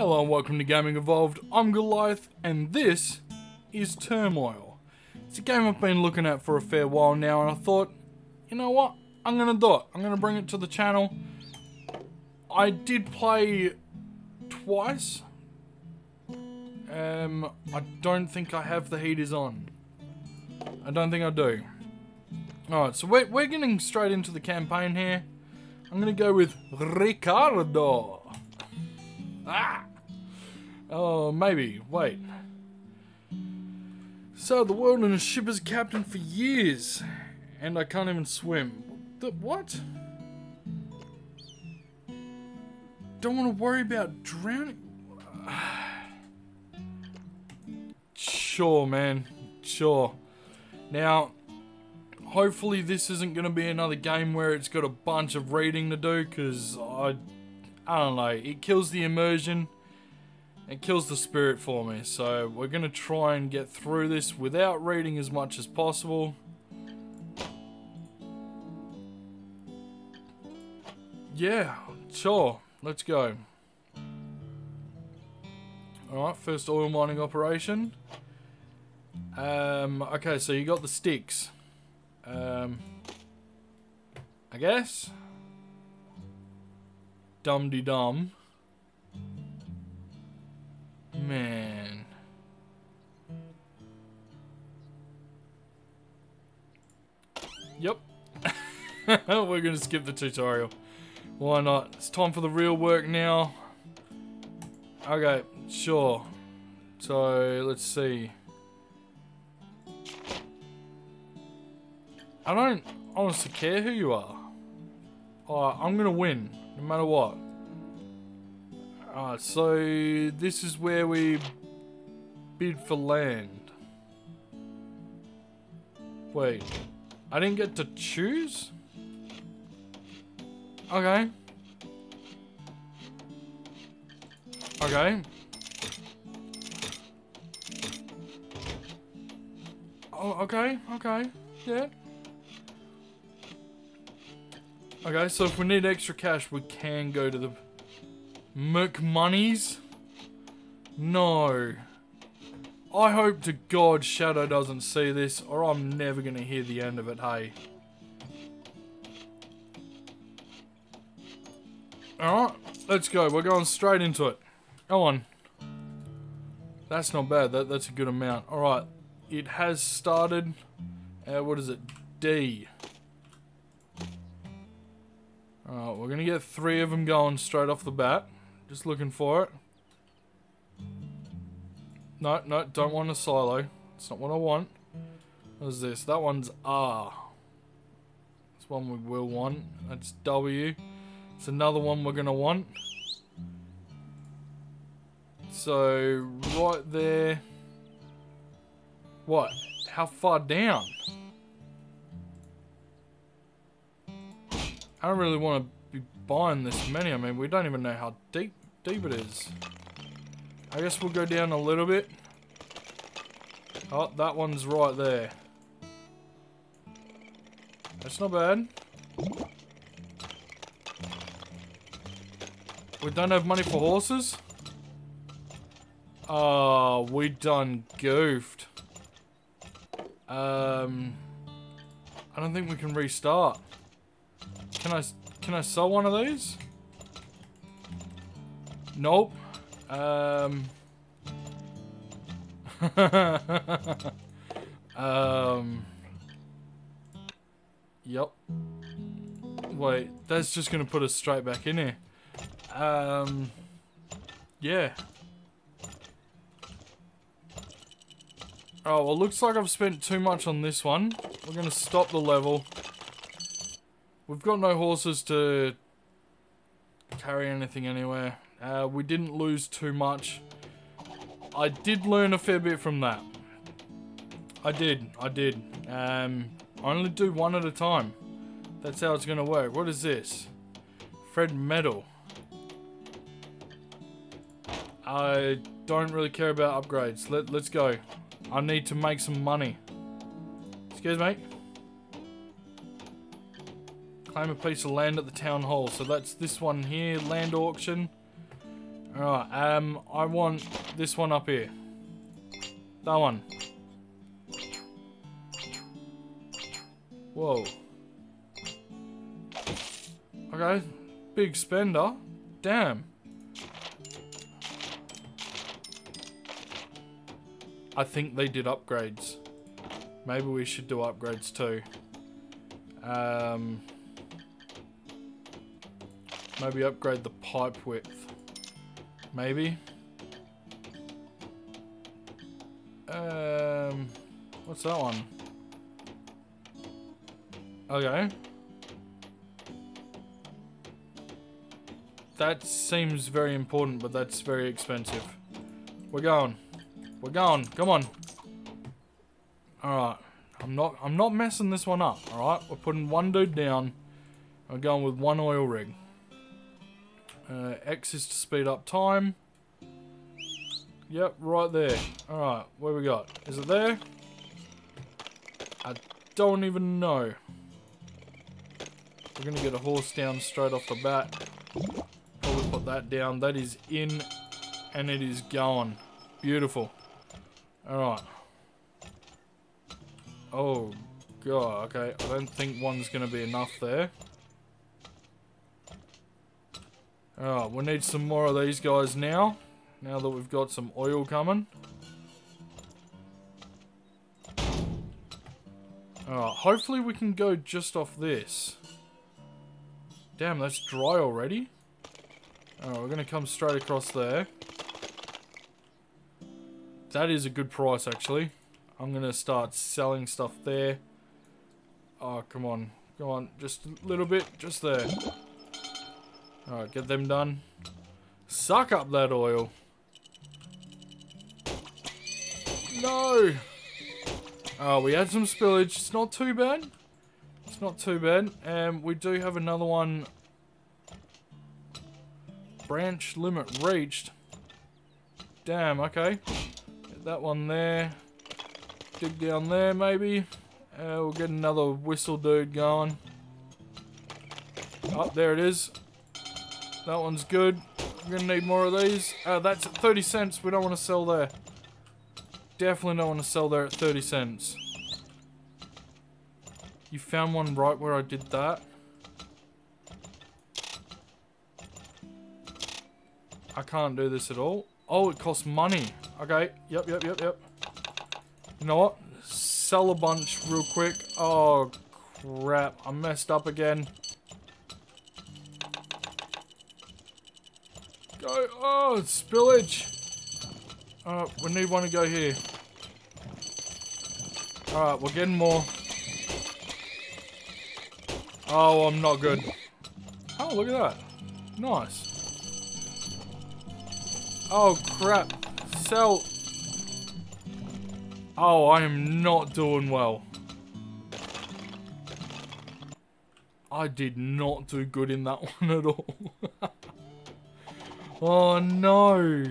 Hello and welcome to Gaming Evolved. I'm Goliath and this is Turmoil. It's a game I've been looking at for a fair while now and I thought, you know what, I'm going to do it. I'm going to bring it to the channel. I did play twice. Um, I don't think I have the heaters on. I don't think I do. Alright, so we're, we're getting straight into the campaign here. I'm going to go with Ricardo. Ah! Oh, maybe. Wait. So, the world in a ship as captain for years. And I can't even swim. The, what? Don't want to worry about drowning. sure, man. Sure. Now, hopefully this isn't going to be another game where it's got a bunch of reading to do because I, I don't know, it kills the immersion. It kills the spirit for me. So we're going to try and get through this without reading as much as possible. Yeah, sure. Let's go. Alright, first oil mining operation. Um, okay, so you got the sticks. Um, I guess. Dum de dum. Man. Yep. We're gonna skip the tutorial. Why not? It's time for the real work now. Okay, sure. So, let's see. I don't honestly care who you are. I'm gonna win, no matter what. Alright, so this is where we bid for land. Wait, I didn't get to choose? Okay. Okay. Oh, okay, okay, yeah. Okay, so if we need extra cash, we can go to the McMoney's. No. I hope to God Shadow doesn't see this, or I'm never going to hear the end of it, hey. Alright, let's go. We're going straight into it. Go on. That's not bad. That, that's a good amount. Alright, it has started. Uh, what is it? D. Alright, we're going to get three of them going straight off the bat. Just looking for it. No, no, don't want a silo. It's not what I want. What is this? That one's R. This one we will want. That's W. It's another one we're going to want. So, right there. What? How far down? I don't really want to be buying this many. I mean, we don't even know how deep deep it is. I guess we'll go down a little bit. Oh, that one's right there. That's not bad. We don't have money for horses? Oh, we done goofed. Um, I don't think we can restart. Can I can I sell one of these? Nope. Um. um. Yep. Wait, that's just gonna put us straight back in here. Um. Yeah. Oh, well, looks like I've spent too much on this one. We're gonna stop the level. We've got no horses to carry anything anywhere. Uh, we didn't lose too much. I did learn a fair bit from that. I did, I did. Um, I only do one at a time. That's how it's going to work. What is this? Fred Metal. I don't really care about upgrades. Let, let's go. I need to make some money. Excuse me. Claim a piece of land at the town hall. So that's this one here, land auction. Alright, um, I want this one up here. That one. Whoa. Okay, big spender. Damn. I think they did upgrades. Maybe we should do upgrades too. Um, maybe upgrade the pipe width. Maybe. Um, what's that one? Okay. That seems very important, but that's very expensive. We're going. We're going. Come on. Alright. I'm not I'm not messing this one up, alright? We're putting one dude down. We're going with one oil rig. Uh, X is to speed up time. Yep, right there. Alright, where we got? Is it there? I don't even know. We're gonna get a horse down straight off the bat. Probably put that down. That is in and it is going. Beautiful. Alright. Oh, God. Okay, I don't think one's to be enough there. Alright, we need some more of these guys now. Now that we've got some oil coming. Alright, hopefully we can go just off this. Damn, that's dry already. Alright, we're going to come straight across there. That is a good price, actually. I'm going to start selling stuff there. Oh, come on. Come on. Just a little bit. Just there. Alright, get them done. Suck up that oil. No! Oh, we had some spillage. It's not too bad. It's not too bad. And um, we do have another one. Branch limit reached. Damn, okay. Get that one there dig down there maybe. Uh, we'll get another whistle dude going. Oh, there it is. That one's good. We're gonna need more of these. Uh, that's at 30 cents. We don't want to sell there. Definitely don't want to sell there at 30 cents. You found one right where I did that? I can't do this at all. Oh, it costs money. Okay. Yep, yep, yep, yep. You know what? Sell a bunch real quick. Oh, crap. I messed up again. Oh, spillage. Uh, we need one to go here. Alright, we're getting more. Oh, I'm not good. Oh, look at that. Nice. Oh, crap. Sell. Oh, I am not doing well. I did not do good in that one at all. Oh no.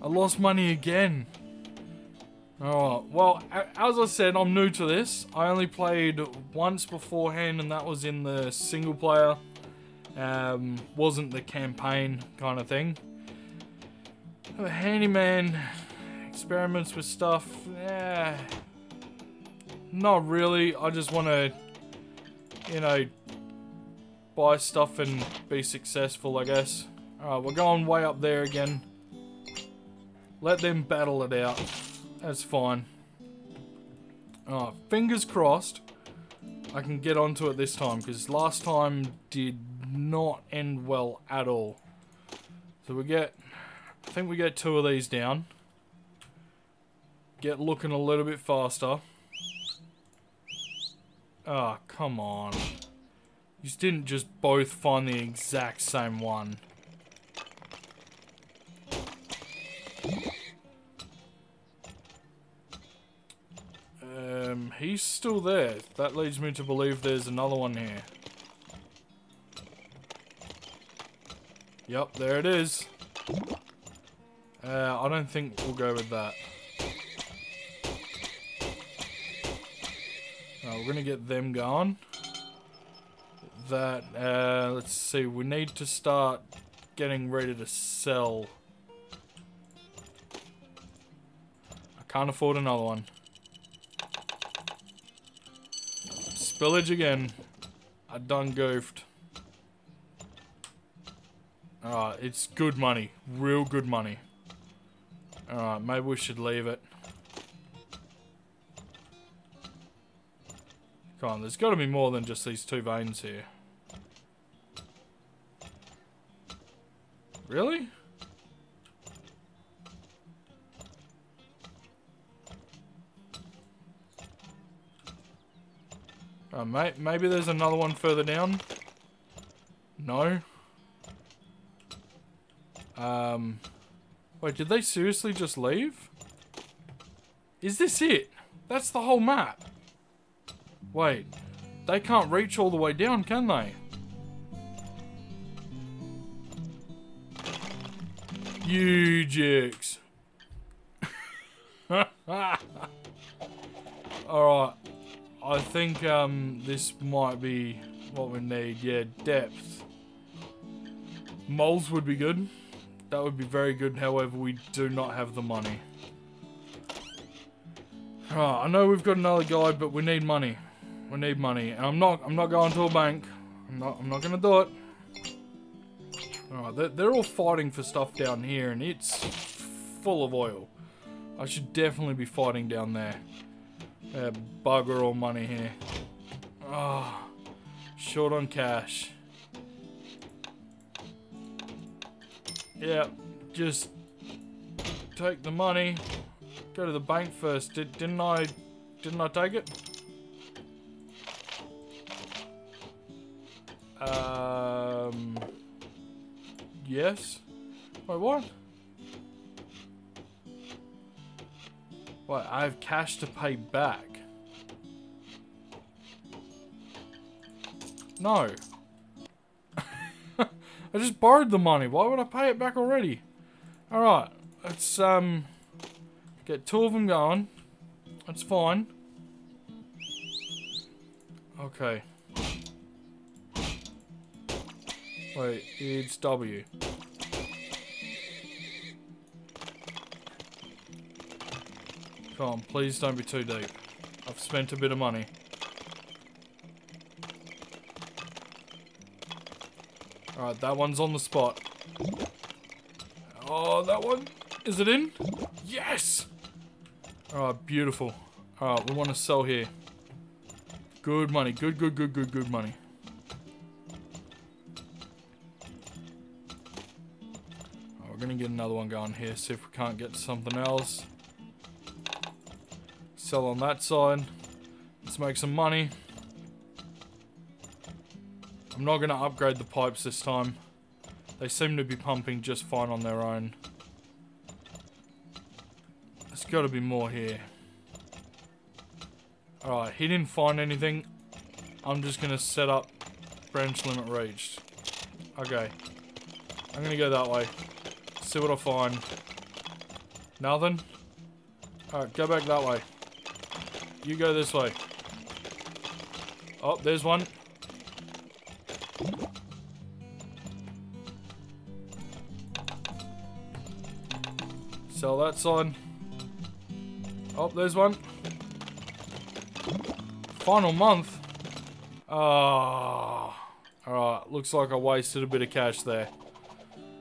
I lost money again. Alright, well, as I said, I'm new to this. I only played once beforehand, and that was in the single player. Um, wasn't the campaign kind of thing. A handyman experiments with stuff, yeah, not really. I just want to, you know, buy stuff and be successful, I guess. Alright, we're going way up there again. Let them battle it out. That's fine. Alright, fingers crossed I can get onto it this time, because last time did not end well at all. So we get, I think we get two of these down get looking a little bit faster. Ah, oh, come on. You didn't just both find the exact same one. He's still there. That leads me to believe there's another one here. Yep, there it is. Uh, I don't think we'll go with that. we're gonna get them going. That, uh, let's see, we need to start getting ready to sell. I can't afford another one. Spillage again. I done goofed. Alright, it's good money. Real good money. Alright, maybe we should leave it. Come on, there's got to be more than just these two veins here. Really? Uh, may maybe there's another one further down. No. Um. Wait, did they seriously just leave? Is this it? That's the whole map. Wait. They can't reach all the way down, can they? You jerks. Alright. I think um, this might be what we need. Yeah, depth. Moles would be good. That would be very good. However, we do not have the money. Right, I know we've got another guy, but we need money. We need money, and I'm not. I'm not going to a bank. I'm not. I'm not going to do it. Alright, they're, they're all fighting for stuff down here, and it's full of oil. I should definitely be fighting down there. Uh, bugger all money here. Ah, oh, short on cash. Yeah, just take the money. Go to the bank first. Did, didn't I? Didn't I take it? Um. Yes. Wait, what? What? I have cash to pay back. No. I just borrowed the money. Why would I pay it back already? Alright. Let's, um... Get two of them going. That's fine. Okay. Wait, it's W. Come on, please don't be too deep. I've spent a bit of money. Alright, that one's on the spot. Oh, that one. Is it in? Yes! Alright, beautiful. Alright, we want to sell here. Good money. Good, good, good, good, good money. we're going to get another one going here. See if we can't get something else. Sell on that side. Let's make some money. I'm not going to upgrade the pipes this time. They seem to be pumping just fine on their own. There's got to be more here. Alright, he didn't find anything. I'm just going to set up branch limit reached. Okay. I'm going to go that way. See what I find. Nothing? Alright, go back that way. You go this way. Oh, there's one. Sell that side. Oh, there's one. Final month. Ah. Oh. Alright, looks like I wasted a bit of cash there.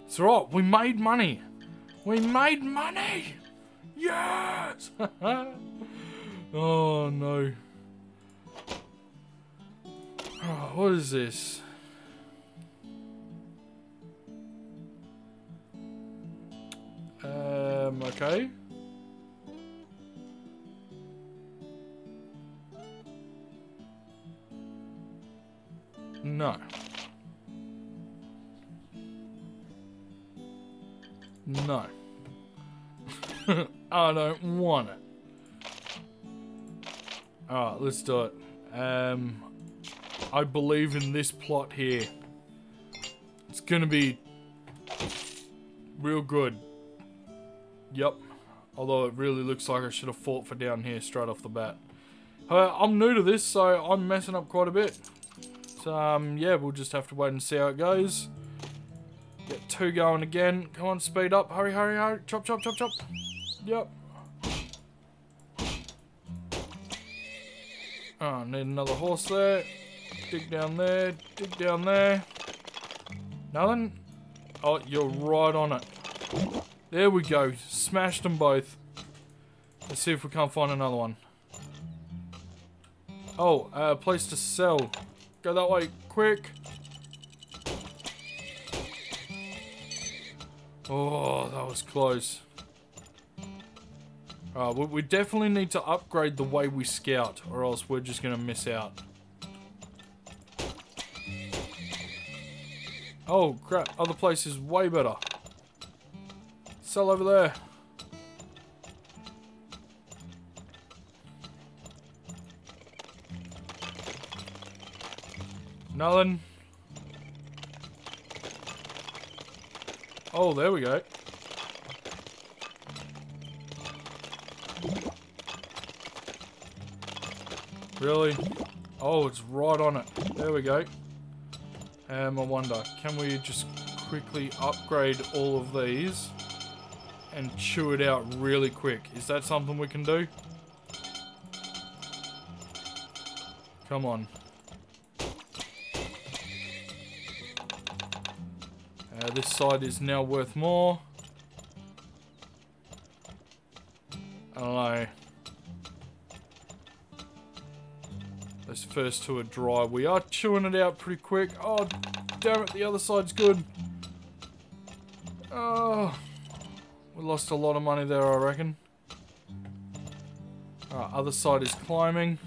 It's alright, we made money. We made money! Yes! oh no. Oh, what is this? Um, okay. No. No. I don't Let's do it. Um, I believe in this plot here. It's gonna be real good. Yep. Although it really looks like I should have fought for down here straight off the bat. Uh, I'm new to this, so I'm messing up quite a bit. So, um, yeah, we'll just have to wait and see how it goes. Get two going again. Come on, speed up. Hurry, hurry, hurry. Chop, chop, chop, chop. Yep. Oh, need another horse there. Dig down there. Dig down there. Nothing? Oh, you're right on it. There we go. Smashed them both. Let's see if we can't find another one. Oh, a uh, place to sell. Go that way, quick. Oh, that was close. Uh, we, we definitely need to upgrade the way we scout, or else we're just going to miss out. Oh, crap. Other place is way better. Sell over there. Nothing. Oh, there we go. Really? Oh, it's right on it. There we go. Um, I wonder, can we just quickly upgrade all of these and chew it out really quick? Is that something we can do? Come on. Uh, this side is now worth more. I don't know. First two are dry. We are chewing it out pretty quick. Oh, damn it, the other side's good. Oh, we lost a lot of money there, I reckon. Alright, other side is climbing.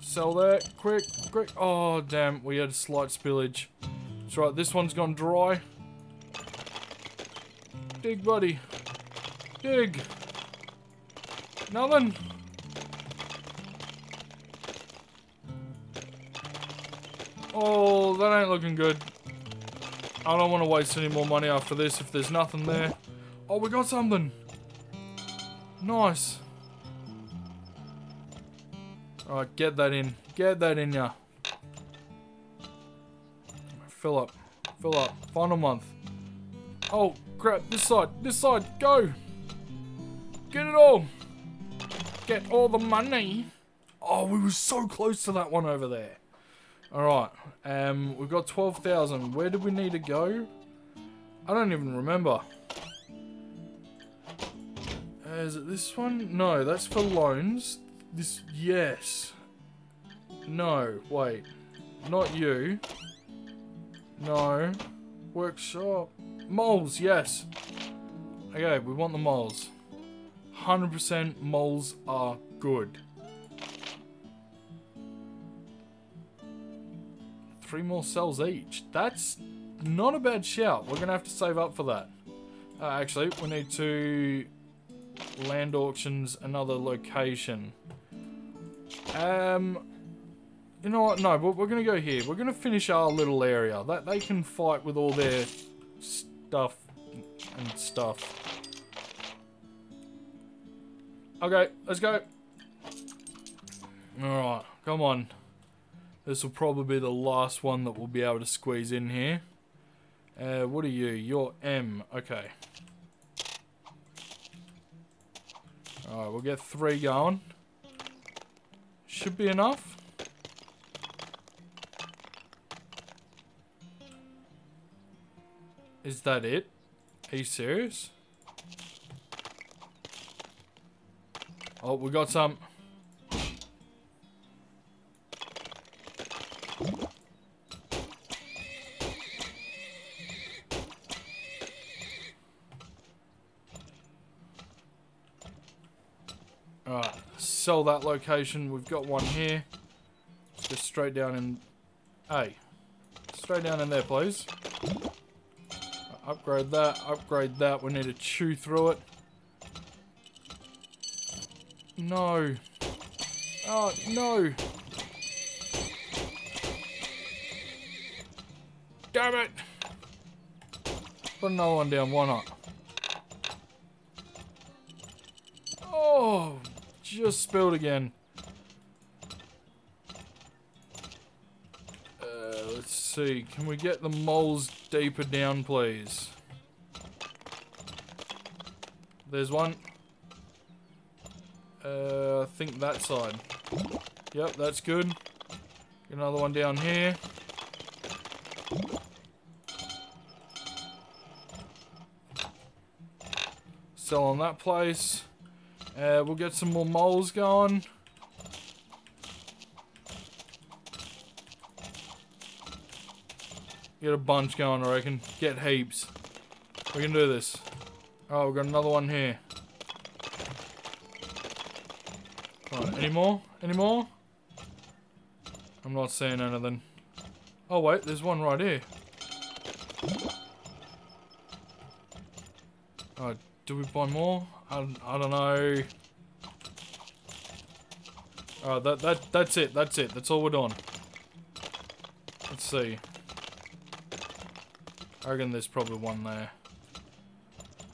Sell that, quick, quick. Oh, damn, we had a slight spillage. That's right, this one's gone dry. Dig, buddy. Dig. Nothing. Oh, that ain't looking good. I don't want to waste any more money after this if there's nothing there. Oh, we got something. Nice. Alright, get that in. Get that in ya. Fill up. Fill up. Final month. Oh, crap. This side. This side. Go. Get it all. Get all the money. Oh, we were so close to that one over there. Alright. Um, we've got 12,000. Where do we need to go? I don't even remember. Uh, is it this one? No, that's for loans. This, yes. No, wait. Not you. No. Workshop. Moles, yes. Okay, we want the moles. 100% moles are good. Three more cells each. That's not a bad shout. We're going to have to save up for that. Uh, actually, we need to land auctions another location. Um, you know what? No, but we're going to go here. We're going to finish our little area. That They can fight with all their stuff and stuff. Okay, let's go. Alright, come on. This will probably be the last one that we'll be able to squeeze in here. Uh, what are you? You're M. Okay. Alright, we'll get three going. Should be enough. Is that it? Are you serious? Oh, we got some. Sell that location. We've got one here. Go straight down in... Hey. Straight down in there, please. Upgrade that, upgrade that. We need to chew through it. No. Oh, no. Damn it! Put another one down, why not? Just spilled again. Uh, let's see. Can we get the moles deeper down, please? There's one. Uh, I think that side. Yep, that's good. Get another one down here. Sell on that place. Uh, we'll get some more moles going. Get a bunch going, I reckon. Get heaps. We can do this. Oh, we've got another one here. Right, any more? Any more? I'm not seeing anything. Oh wait, there's one right here. Oh, do we buy more? I, I don't know. Oh, that, that, that's it, that's it, that's all we're doing. Let's see. I reckon there's probably one there.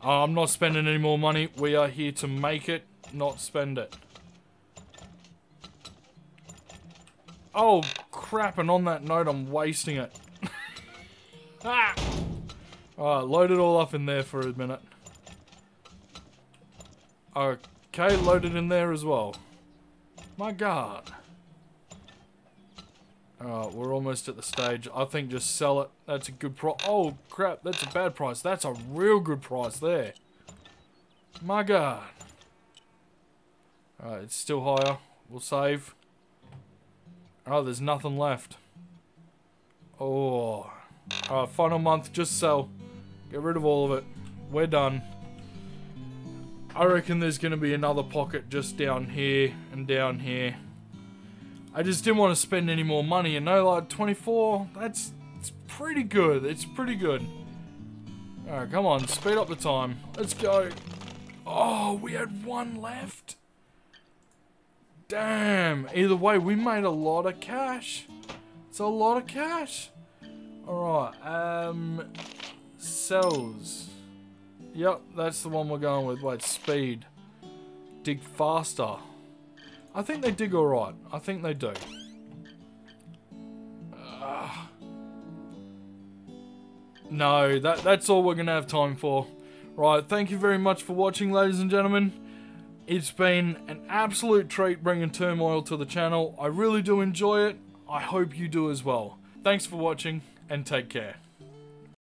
Oh, I'm not spending any more money. We are here to make it, not spend it. Oh, crap, and on that note, I'm wasting it. ah! Alright, load it all up in there for a minute. Okay, loaded in there as well. My god. Alright, we're almost at the stage. I think just sell it. That's a good price. Oh, crap. That's a bad price. That's a real good price there. My god. Alright, it's still higher. We'll save. Oh, there's nothing left. Oh. Alright, final month. Just sell. Get rid of all of it. We're done. I reckon there's going to be another pocket just down here and down here. I just didn't want to spend any more money. You know, like 24, that's it's pretty good. It's pretty good. Alright, come on. Speed up the time. Let's go. Oh, we had one left. Damn. Either way, we made a lot of cash. It's a lot of cash. Alright, um... Cells. Yep, that's the one we're going with. Wait, speed. Dig faster. I think they dig alright. I think they do. Uh, no, that that's all we're going to have time for. Right, thank you very much for watching, ladies and gentlemen. It's been an absolute treat bringing Turmoil to the channel. I really do enjoy it. I hope you do as well. Thanks for watching, and take care.